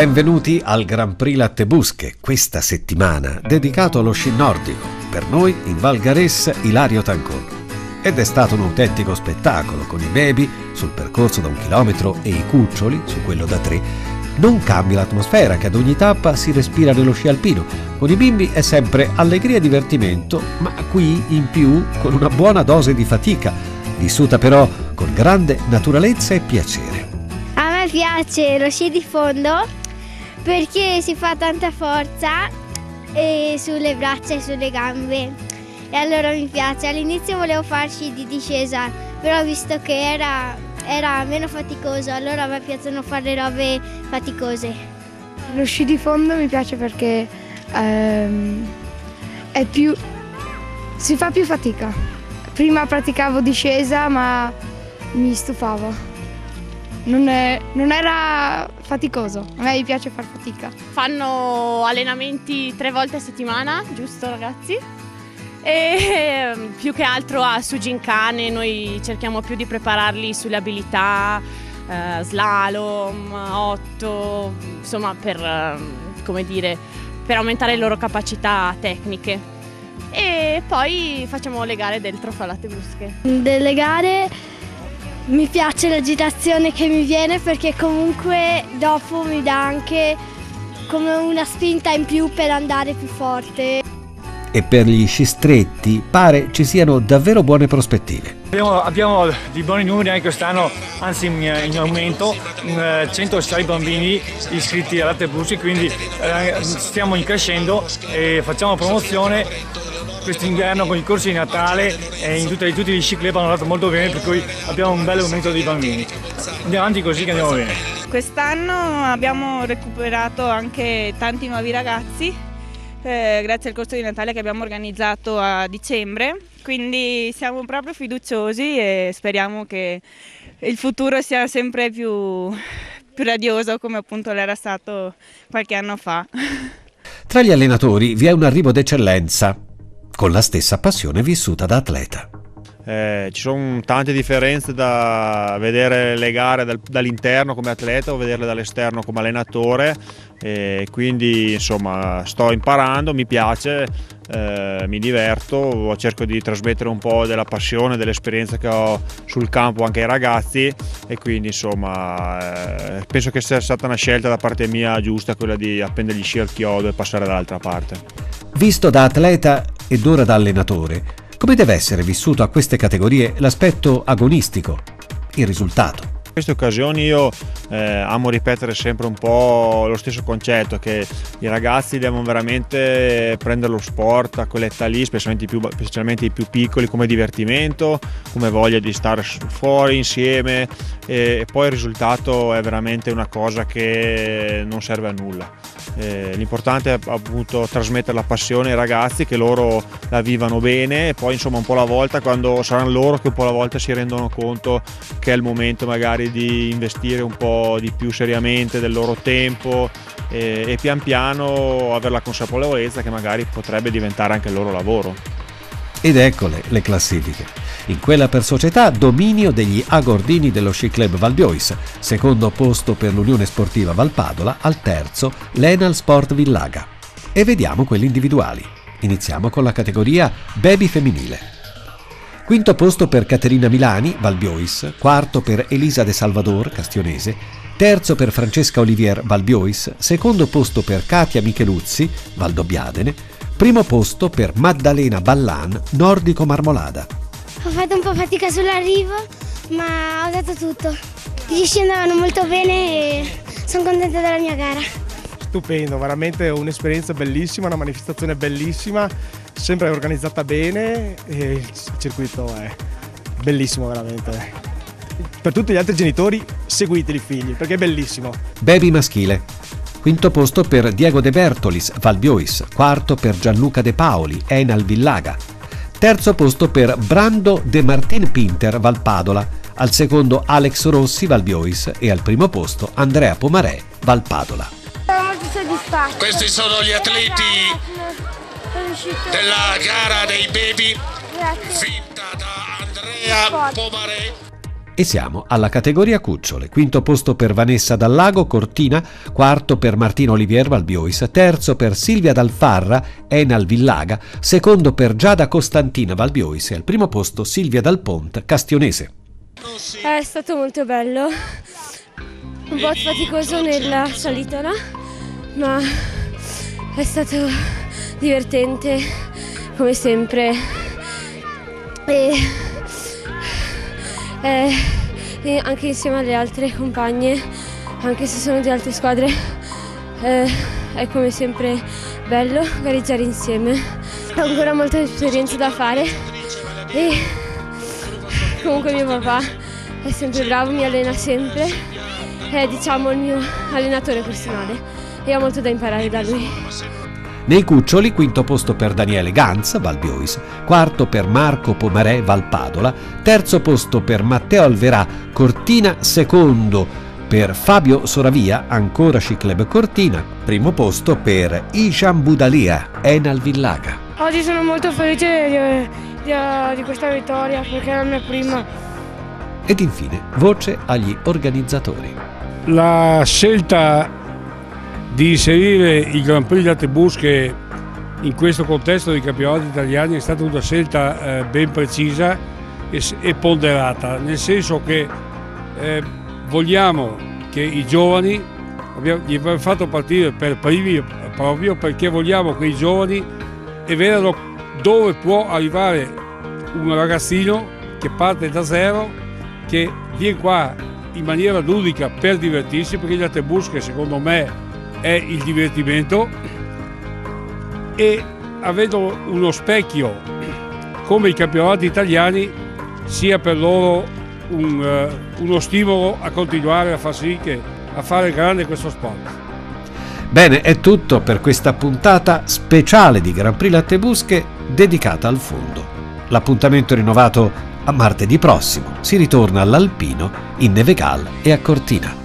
Benvenuti al Grand Prix Lattebusche, questa settimana dedicato allo sci nordico. Per noi in Val Garessa Ilario Tancon. Ed è stato un autentico spettacolo con i baby sul percorso da un chilometro e i cuccioli su quello da tre. Non cambia l'atmosfera che ad ogni tappa si respira nello sci alpino. Con i bimbi è sempre allegria e divertimento, ma qui in più con una buona dose di fatica, vissuta però con grande naturalezza e piacere. A me piace lo sci di fondo perché si fa tanta forza sulle braccia e sulle gambe e allora mi piace. All'inizio volevo farci di discesa, però visto che era, era meno faticoso, allora me piacciono fare robe faticose. Lo sci di fondo mi piace perché ehm, è più, si fa più fatica. Prima praticavo discesa ma mi stufavo. Non, è, non, era faticoso, a me piace far fatica. Fanno allenamenti tre volte a settimana, giusto ragazzi? E più che altro a su gincane noi cerchiamo più di prepararli sulle abilità, eh, slalom, 8, insomma per, eh, come dire, per aumentare le loro capacità tecniche. E poi facciamo le gare del trofeo latte brusche. Delle gare mi piace l'agitazione che mi viene perché comunque dopo mi dà anche come una spinta in più per andare più forte. E per gli sci stretti pare ci siano davvero buone prospettive. Abbiamo, abbiamo di buoni numeri anche quest'anno, anzi in, in aumento, 106 bambini iscritti all'Arte Bussi, quindi eh, stiamo in crescendo e facciamo promozione quest'inverno con i corsi di Natale e in tutti, tutti gli sci club hanno andato molto bene per cui abbiamo un bel aumento di bambini. Andiamo avanti così che andiamo bene. Quest'anno abbiamo recuperato anche tanti nuovi ragazzi eh, grazie al corso di Natale che abbiamo organizzato a dicembre, quindi siamo proprio fiduciosi e speriamo che il futuro sia sempre più, più radioso come appunto l'era stato qualche anno fa. Tra gli allenatori vi è un arrivo d'eccellenza, con la stessa passione vissuta da atleta. Eh, ci sono tante differenze da vedere le gare dal, dall'interno come atleta o vederle dall'esterno come allenatore e quindi insomma sto imparando, mi piace, eh, mi diverto, cerco di trasmettere un po' della passione, dell'esperienza che ho sul campo anche ai ragazzi e quindi insomma eh, penso che sia stata una scelta da parte mia giusta quella di appendere gli sci al chiodo e passare dall'altra parte. Visto da atleta ed ora da allenatore, come deve essere vissuto a queste categorie l'aspetto agonistico, il risultato? In queste occasioni io eh, amo ripetere sempre un po' lo stesso concetto che i ragazzi devono veramente prendere lo sport a quell'età lì, specialmente i, più, specialmente i più piccoli, come divertimento, come voglia di stare fuori insieme e, e poi il risultato è veramente una cosa che non serve a nulla. Eh, l'importante è appunto trasmettere la passione ai ragazzi che loro la vivano bene e poi insomma un po' alla volta quando saranno loro che un po' alla volta si rendono conto che è il momento magari di investire un po' di più seriamente del loro tempo e, e pian piano avere la consapevolezza che magari potrebbe diventare anche il loro lavoro. Ed eccole le classifiche. In quella per società dominio degli agordini dello Sci Club Valbiois, secondo posto per l'Unione Sportiva Valpadola, al terzo l'Enal Sport Villaga. E vediamo quelli individuali. Iniziamo con la categoria Baby femminile. Quinto posto per Caterina Milani, Valbiois, quarto per Elisa De Salvador, Castionese, terzo per Francesca Olivier, Valbiois, secondo posto per Katia Micheluzzi, Valdobbiadene, Primo posto per Maddalena Ballan, Nordico Marmolada. Ho fatto un po' fatica sull'arrivo, ma ho dato tutto. Gli sci andavano molto bene e sono contenta della mia gara. Stupendo, veramente un'esperienza bellissima, una manifestazione bellissima, sempre organizzata bene e il circuito è bellissimo veramente. Per tutti gli altri genitori seguite i figli perché è bellissimo. Baby maschile. Quinto posto per Diego De Bertolis, Valbiois. Quarto per Gianluca De Paoli, Enal Villaga. Terzo posto per Brando De Martin Pinter, Valpadola. Al secondo Alex Rossi, Valbiois. E al primo posto Andrea Pomarè, Valpadola. Sono molto soddisfatto. Questi sono gli atleti della gara dei baby, vinta da Andrea Pomarè E siamo alla categoria cucciole, quinto posto per Vanessa Dallago, Cortina, quarto per Martino Olivier Valbiois, terzo per Silvia Dalfarra, Enal Villaga, secondo per Giada Costantina Valbiois e al primo posto Silvia Dal Pont, Castionese. È stato molto bello, un po' faticoso nella salita, ma è stato divertente come sempre. E eh, anche insieme alle altre compagne, anche se sono di altre squadre, eh, è come sempre bello gareggiare insieme. Ho ancora molta esperienza da fare e comunque mio papà è sempre bravo, mi allena sempre, è diciamo il mio allenatore personale e ho molto da imparare da lui. Nei cuccioli, quinto posto per Daniele Ganz, Valbiois, quarto per Marco Pomarè, Valpadola, terzo posto per Matteo Alverà, Cortina, secondo per Fabio Soravia, ancora Cicleb Cortina, primo posto per Isham Budalia, Enal Villaga. Oggi sono molto felice di, di, di questa vittoria perché è la mia prima. Ed infine, voce agli organizzatori. La scelta di inserire il Grand Prix Latte Busche in questo contesto dei campionati italiani è stata una scelta eh, ben precisa e, ponderata, nel senso che eh, vogliamo che i giovani, li abbiamo fatto partire per primi proprio perché vogliamo che i giovani vedano dove può arrivare un ragazzino che parte da zero, che viene qua in maniera ludica per divertirsi, perché il latte busche secondo me è il divertimento e avendo uno specchio come i campionati italiani sia per loro un, uh, uno stimolo a continuare a far sì che a fare grande questo sport. Bene, è tutto per questa puntata speciale di Grand Prix Latte Busche dedicata al fondo. L'appuntamento è rinnovato a martedì prossimo. Si ritorna all'Alpino, in Nevegal e a Cortina.